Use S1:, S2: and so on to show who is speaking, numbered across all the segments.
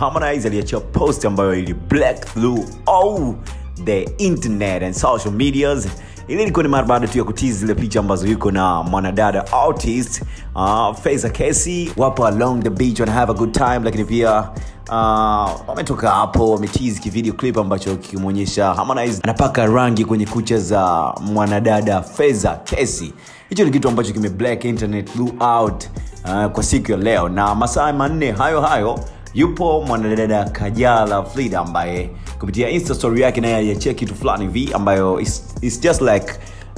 S1: Harmonize aliachia post ambayo ili black through all the internet and social medias. Ili ilikuwa ni mara baada tu ya kutizi zile picha ambazo yuko na mwanadada artist uh, Faiza Kesi wapo along the beach wana have a good time lakini pia uh, wametoka hapo wametizi kivideo clip ambacho kikimwonyesha Harmonize anapaka rangi kwenye kucha za mwanadada Faiza Kesi hicho ni kitu ambacho kime black internet throughout uh, kwa siku ya leo. Na masaa manne hayo hayo yupo mwanadada kajala frida ambaye kupitia insta story yake naye aliachia kitu fulani hivi ambayo is, is just like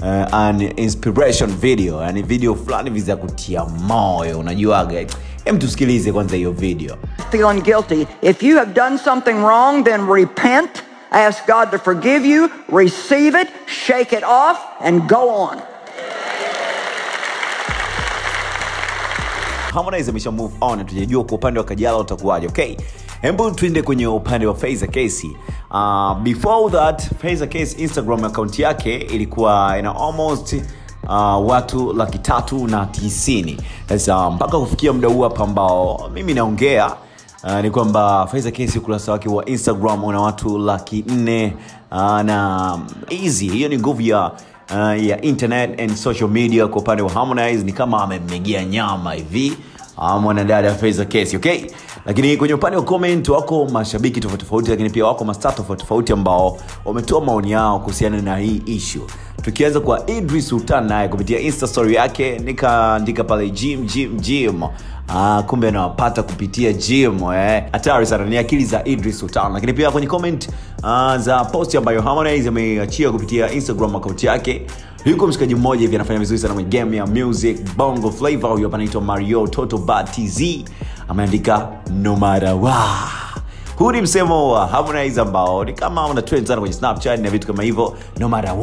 S1: uh, an inspiration video yani video fulani hivi za kutia moyo unajuaga hem tusikilize kwanza hiyo video
S2: feeling guilty. If you have done something wrong, then repent, ask God to forgive you, receive it, shake it off, and go on.
S1: Harmonize amesha move on tujajua kwa upande wa kajala utakuwaje okay hebu tuende kwenye upande wa Faiza Kesi. Uh, before that Faiza Kesi Instagram account yake ilikuwa ina almost uh, watu laki tatu na tisini sasa mpaka kufikia muda huu hapa ambao mimi naongea Uh, ni kwamba Faiza Kesi ukurasa wake wa Instagram una watu laki nne uh, na easy. Hiyo ni nguvu ya uh, ya internet and social media. Kwa upande wa Harmonize ni kama amemmegea nyama hivi mwanadada Faiza Kesi, okay? Lakini kwenye upande wa comment wako mashabiki tofauti tofauti, lakini pia wako mastaa tofauti tofauti ambao wametoa maoni yao kuhusiana na hii issue. Tukianza kwa Idris Sultan naye kupitia Insta story yake nikaandika pale jim jim jim Ah, kumbe anawapata kupitia jim hatari eh. sana ni akili za idris sultan lakini pia kwenye comment uh, za posti ambayo harmonize ameachia kupitia instagram akaunti yake yuko mshikaji mmoja hivi anafanya vizuri sana kwenye game ya music bongo flavor huyo hapa anaitwa mario toto tz ameandika no matter what huu ni msemo wa harmonize ambao ni kama una trend sana kwenye snapchat na vitu kama hivyo no matter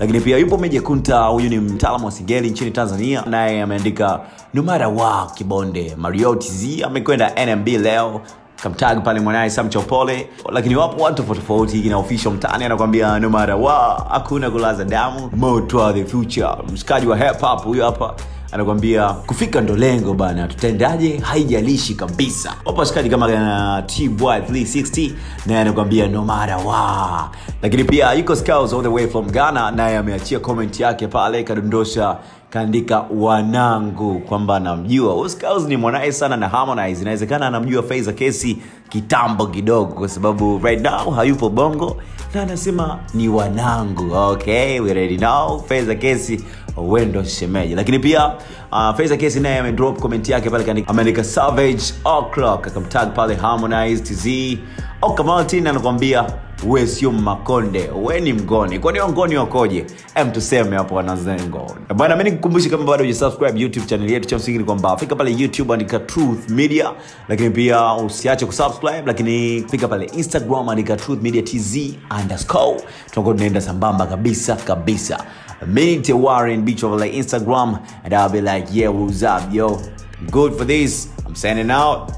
S1: lakini pia yupo meja kunta huyu ni mtaalamu wa sigeli nchini tanzania. Naye ameandika no matter what kibonde. Mario tz amekwenda nmb leo kamtag pale mwanaye sam chopole. Lakini wapo watu tofauti tofauti. Na official mtani anakwambia no matter wa hakuna kulaza damu. Motwa the future. Mshikaji wa hip hop huyo hapa anakwambia kufika ndo lengo bana tutaendaje? Haijalishi kabisa. Wapo washikaji kama na tboy 360 naye anakwambia no matter what. Lakini pia yuko scouts all the way from ghana naye ameachia comment yake pale kadondosha kaandika wanangu kwamba anamjua Huyu ni mwanae sana na harmonize. Inawezekana anamjua faiza kesi kitambo kidogo kwa sababu right now hayupo bongo na anasema ni wanangu. Okay we ready now. faiza kesi wendo shemeji. Lakini pia uh, faiza kesi naye amedrop komenti yake pale ameandika savage o'clock. Akamtag pale harmonize tz okamaltin anakwambia we sio makonde we ni mgoni. Kwani ngoni wakoje? Em tuseme hapo wanazengo bana mi nikukumbushe kama bado hujasubscribe youtube channel yetu cha msingi ni kwamba fika pale youtube andika truth media lakini pia usiache kusubscribe lakini fika pale instagram andika truth media tz underscore. Tunakuwa tunaenda sambamba kabisa kabisa. Me to warren beach over like instagram and i'll be like yeah what's up yo? Good for this. I'm sending out.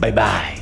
S1: Bye bye